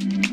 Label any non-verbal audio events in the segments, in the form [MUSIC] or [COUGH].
Ben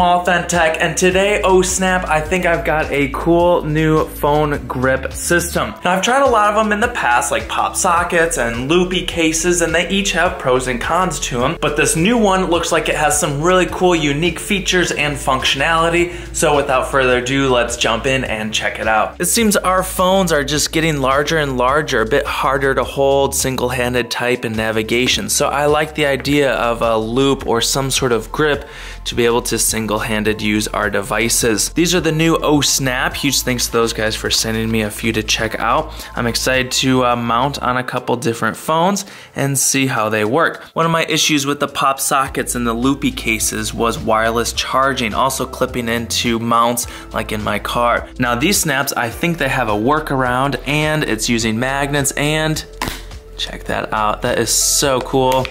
from and today, oh snap, I think I've got a cool new phone grip system. Now, I've tried a lot of them in the past, like PopSockets and LoopyCases, and they each have pros and cons to them. But this new one looks like it has some really cool, unique features and functionality. So without further ado, let's jump in and check it out. It seems our phones are just getting larger and larger, a bit harder to hold, single-handed type and navigation. So I like the idea of a loop or some sort of grip to be able to single-handed use our devices. These are the new Ohsnap. Huge thanks to those guys for sending me a few to check out. I'm excited to uh, mount on a couple different phones and see how they work. One of my issues with the PopSockets and the LoopyCases was wireless charging, also clipping into mounts like in my car. Now these snaps, I think they have a workaround and it's using magnets and check that out. That is so cool.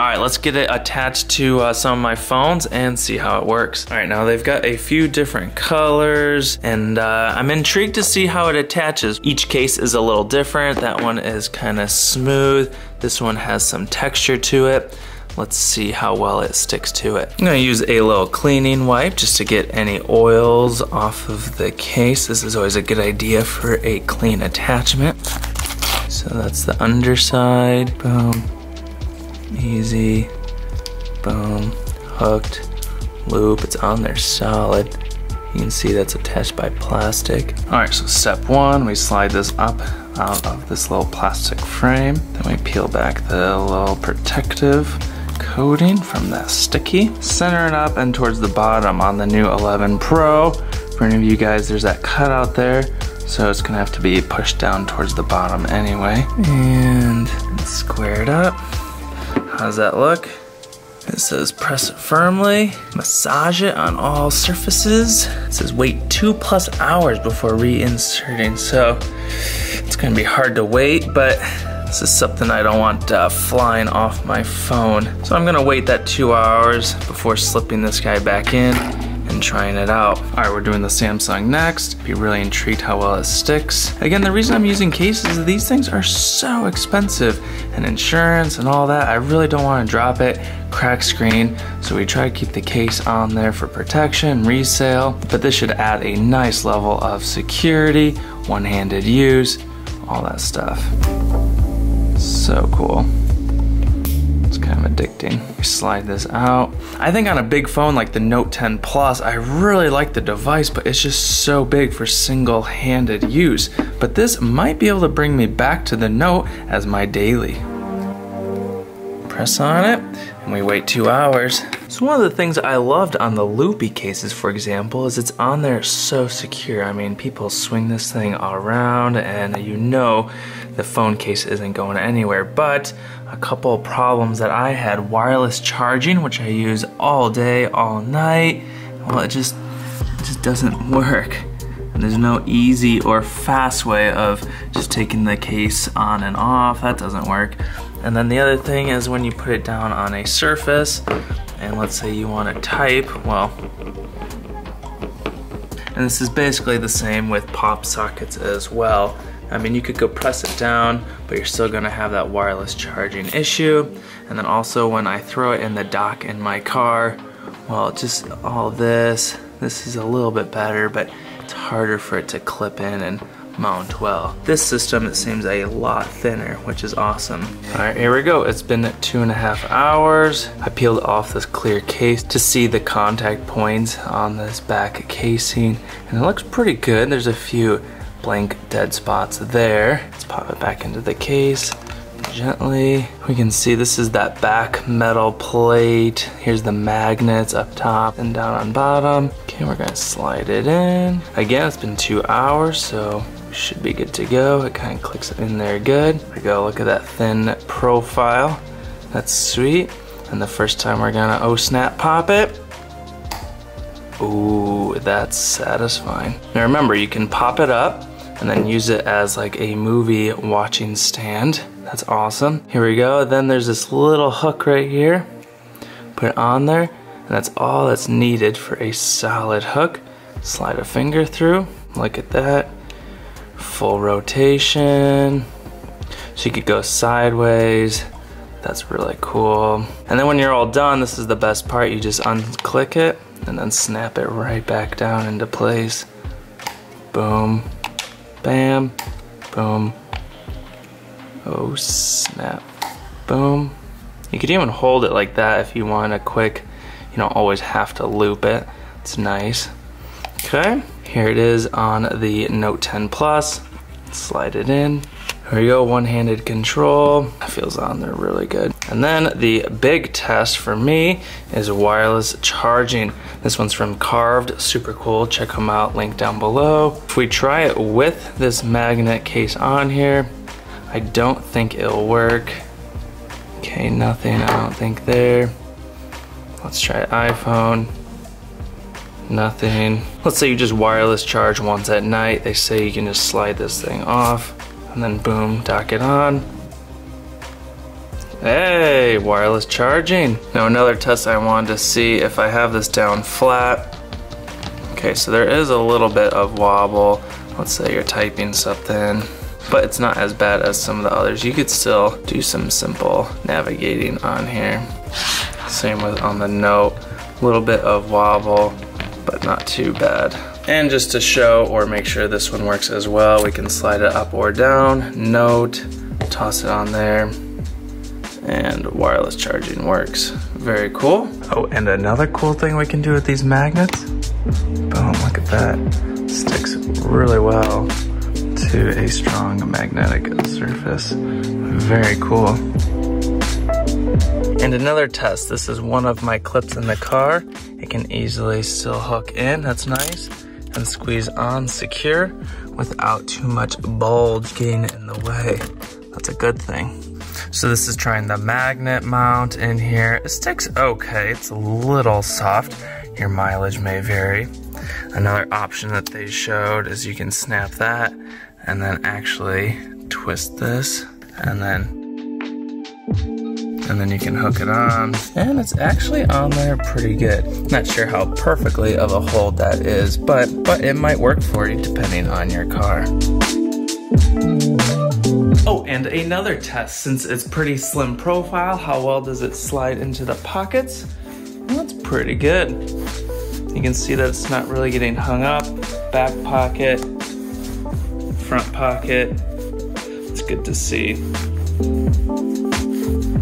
All right, let's get it attached to uh, some of my phones and see how it works. All right, now they've got a few different colors and uh, I'm intrigued to see how it attaches. Each case is a little different. That one is kind of smooth. This one has some texture to it. Let's see how well it sticks to it. I'm gonna use a little cleaning wipe just to get any oils off of the case. This is always a good idea for a clean attachment. So that's the underside, boom. Easy. Boom. Hooked. Loop. It's on there solid. You can see that's attached by plastic. All right, so step one, we slide this up out of this little plastic frame. Then we peel back the little protective coating from that sticky. Center it up and towards the bottom on the new 11 Pro. For any of you guys, there's that cutout there. So it's gonna have to be pushed down towards the bottom anyway. And square it up. How does that look? It says press it firmly, massage it on all surfaces. It says wait two plus hours before reinserting. So it's gonna be hard to wait, but this is something I don't want uh, flying off my phone. So I'm gonna wait that two hours before slipping this guy back in and trying it out. All right, we're doing the Samsung next. Be really intrigued how well it sticks. Again, the reason I'm using cases is these things are so expensive and insurance and all that. I really don't wanna drop it, crack screen. So we try to keep the case on there for protection, resale, but this should add a nice level of security, one-handed use, all that stuff. So cool kind of addicting. Slide this out. I think on a big phone like the Note 10 Plus, I really like the device, but it's just so big for single-handed use. But this might be able to bring me back to the Note as my daily. Press on it, and we wait two hours. So one of the things I loved on the LoopyCases, for example, is it's on there so secure. I mean, people swing this thing around and you know the phone case isn't going anywhere. But a couple of problems that I had, wireless charging, which I use all day, all night, well, it just, it just doesn't [LAUGHS] work. And there's no easy or fast way of just taking the case on and off, that doesn't work. And then the other thing is when you put it down on a surface, and let's say you want to type, well, and this is basically the same with PopSockets as well. I mean, you could go press it down, but you're still gonna have that wireless charging issue. And then also when I throw it in the dock in my car, well, just all this, this is a little bit better, but it's harder for it to clip in and mount well. This system, it seems a lot thinner, which is awesome. All right, here we go. It's been two and a half hours. I peeled off this clear case to see the contact points on this back casing, and it looks pretty good. There's a few blank dead spots there. Let's pop it back into the case gently. We can see this is that back metal plate. Here's the magnets up top and down on bottom. Okay, we're gonna slide it in. Again, it's been two hours, so we should be good to go. It kind of clicks in there good. We go look at that thin profile. That's sweet. And the first time we're gonna oh snap pop it. Ooh, that's satisfying. Now remember, you can pop it up and then use it as like a movie watching stand. That's awesome. Here we go. Then there's this little hook right here. Put it on there. And that's all that's needed for a solid hook. Slide a finger through. Look at that. Full rotation. So you could go sideways. That's really cool. And then when you're all done, this is the best part. You just unclick it and then snap it right back down into place. Boom, bam, boom. Oh snap, boom. You could even hold it like that if you want a quick, you don't always have to loop it. It's nice. Okay, here it is on the Note 10 Plus. Slide it in. There you go, one-handed control. Feels on there really good. And then the big test for me is wireless charging. This one's from Carved, super cool. Check them out, link down below. If we try it with this magnet case on here, I don't think it'll work. Okay, nothing, I don't think there. Let's try iPhone. Nothing. Let's say you just wireless charge once at night. They say you can just slide this thing off and then boom, dock it on. Hey, wireless charging. Now another test I wanted to see if I have this down flat. Okay, so there is a little bit of wobble. Let's say you're typing something, but it's not as bad as some of the others. You could still do some simple navigating on here. Same with on the note, a little bit of wobble, but not too bad. And just to show or make sure this one works as well, we can slide it up or down, note, toss it on there, and wireless charging works. Very cool. Oh, and another cool thing we can do with these magnets, boom, look at that. Sticks really well to a strong magnetic surface. Very cool. And another test, this is one of my clips in the car. It can easily still hook in, that's nice and squeeze on secure without too much bulge getting in the way. That's a good thing. So this is trying the magnet mount in here. It sticks okay, it's a little soft. Your mileage may vary. Another option that they showed is you can snap that and then actually twist this and then and then you can hook it on and it's actually on there pretty good not sure how perfectly of a hold that is but but it might work for you depending on your car Oh, and another test, since it's pretty slim profile, how well does it slide into the pockets? Well, that's pretty good. You can see that it's not really getting hung up. Back pocket, front pocket. It's good to see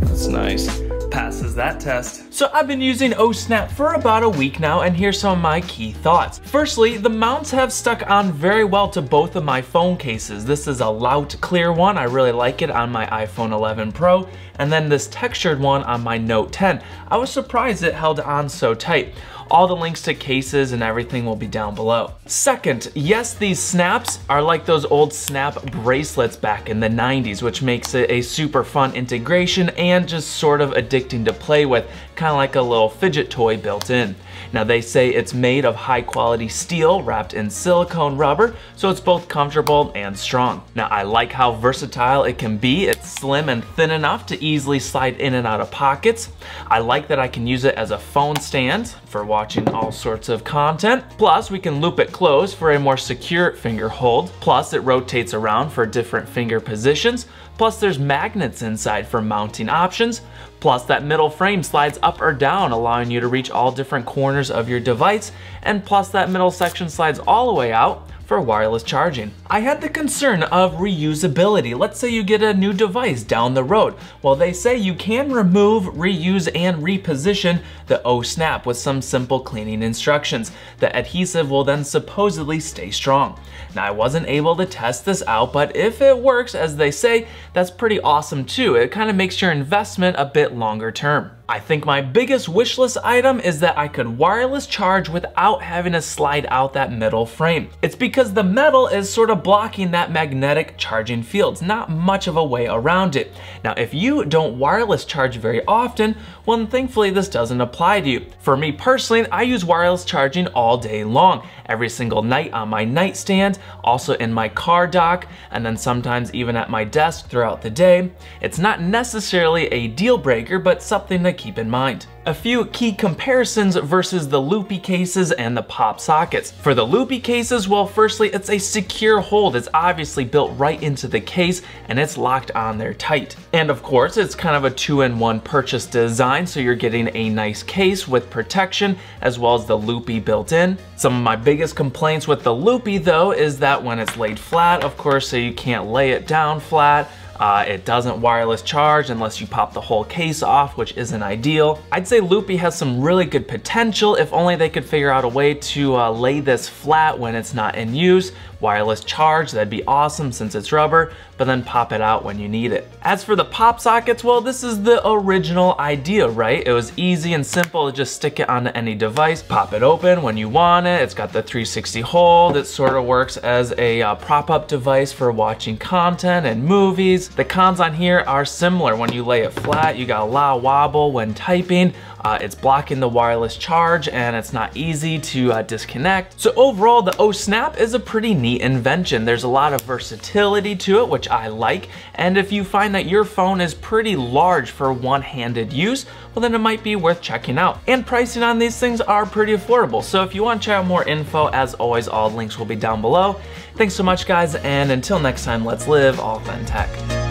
That's nice. Passes that test. So I've been using Ohsnap for about a week now and here's some of my key thoughts. Firstly, the mounts have stuck on very well to both of my phone cases. This is a Laut clear one, I really like it on my iPhone 11 Pro, and then this textured one on my Note 10. I was surprised it held on so tight. All the links to cases and everything will be down below. Second, yes, these snaps are like those old snap bracelets back in the 90s, which makes it a super fun integration and just sort of addicting to play with, kind of like a little fidget toy built in. Now they say it's made of high quality steel wrapped in silicone rubber, so it's both comfortable and strong. Now I like how versatile it can be. It's slim and thin enough to easily slide in and out of pockets. I like that I can use it as a phone stand for watching all sorts of content. Plus we can loop it closed for a more secure finger hold. Plus it rotates around for different finger positions. Plus there's magnets inside for mounting options. Plus that middle frame slides up or down, allowing you to reach all different corners of your device. And plus that middle section slides all the way out, for wireless charging. I had the concern of reusability. Let's say you get a new device down the road. Well, they say you can remove, reuse, and reposition the Ohsnap with some simple cleaning instructions. The adhesive will then supposedly stay strong. Now, I wasn't able to test this out, but if it works as they say, that's pretty awesome too. It kind of makes your investment a bit longer term. I think my biggest wishlist item is that I could wireless charge without having to slide out that metal frame. It's because the metal is sort of blocking that magnetic charging field. It's not much of a way around it. Now, if you don't wireless charge very often, well, thankfully this doesn't apply to you. For me personally, I use wireless charging all day long, every single night on my nightstand, also in my car dock, and then sometimes even at my desk throughout the day. It's not necessarily a deal breaker, but something to keep in mind. A few key comparisons versus the LoopyCases and the PopSockets. For the LoopyCases, well, firstly, it's a secure hold. It's obviously built right into the case and it's locked on there tight. And of course, it's kind of a two-in-one purchase design, so you're getting a nice case with protection as well as the loopy built in. Some of my biggest complaints with the loopy though is that when it's laid flat, of course, so you can't lay it down flat, uh, it doesn't wireless charge unless you pop the whole case off, which isn't ideal. I'd say Loopy has some really good potential if only they could figure out a way to uh, lay this flat when it's not in use wireless charge, that'd be awesome since it's rubber, but then pop it out when you need it. As for the PopSockets, well, this is the original idea, right? It was easy and simple to just stick it onto any device, pop it open when you want it. It's got the 360 hold. It sort of works as a uh, prop-up device for watching content and movies. The cons on here are similar. When you lay it flat, you got a lot of wobble when typing. Uh, it's blocking the wireless charge and it's not easy to uh, disconnect. So overall, the Ohsnap is a pretty neat invention. There's a lot of versatility to it, which I like. And if you find that your phone is pretty large for one-handed use, well then it might be worth checking out. And pricing on these things are pretty affordable. So if you want to check out more info, as always, all links will be down below. Thanks so much guys, and until next time, let's live all tech.